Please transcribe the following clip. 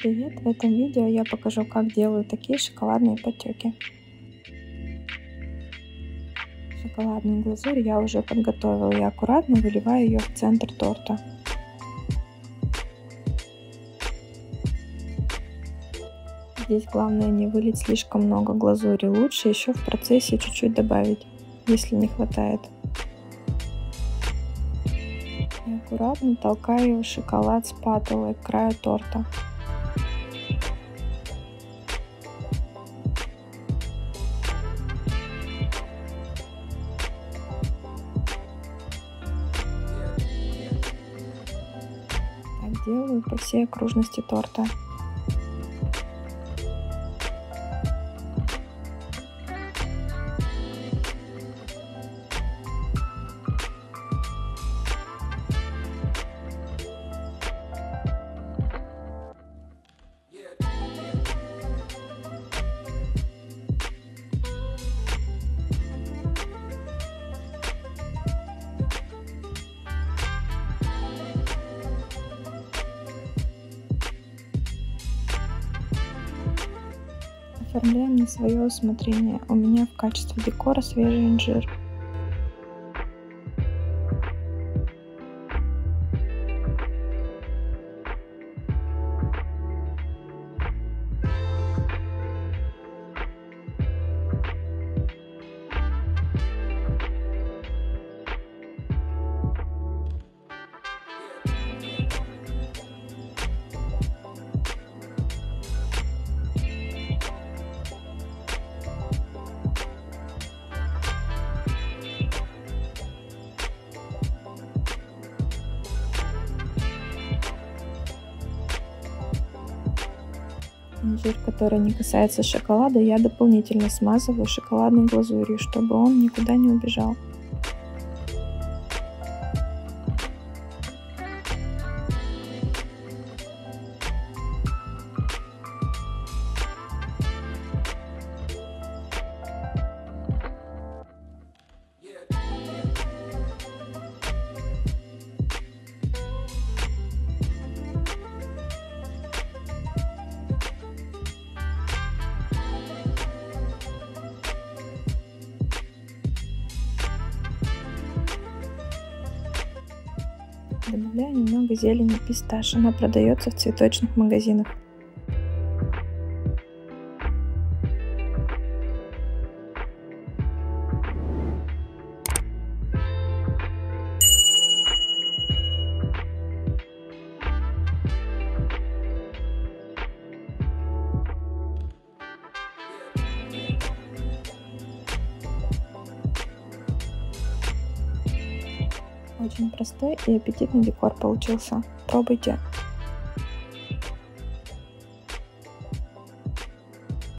Привет! В этом видео я покажу, как делаю такие шоколадные потеки. Шоколадную глазурь я уже подготовила и аккуратно выливаю ее в центр торта. Здесь главное не вылить слишком много глазури, лучше еще в процессе чуть-чуть добавить, если не хватает. Аккуратно толкаю шоколад с патулой к краю торта. Делаю по всей окружности торта. Оформляем на свое усмотрение. У меня в качестве декора свежий инжир. Инжир, который не касается шоколада, я дополнительно смазываю шоколадной глазурью, чтобы он никуда не убежал. Добавляю немного зелени писташ, она продается в цветочных магазинах. Очень простой и аппетитный декор получился. Пробуйте!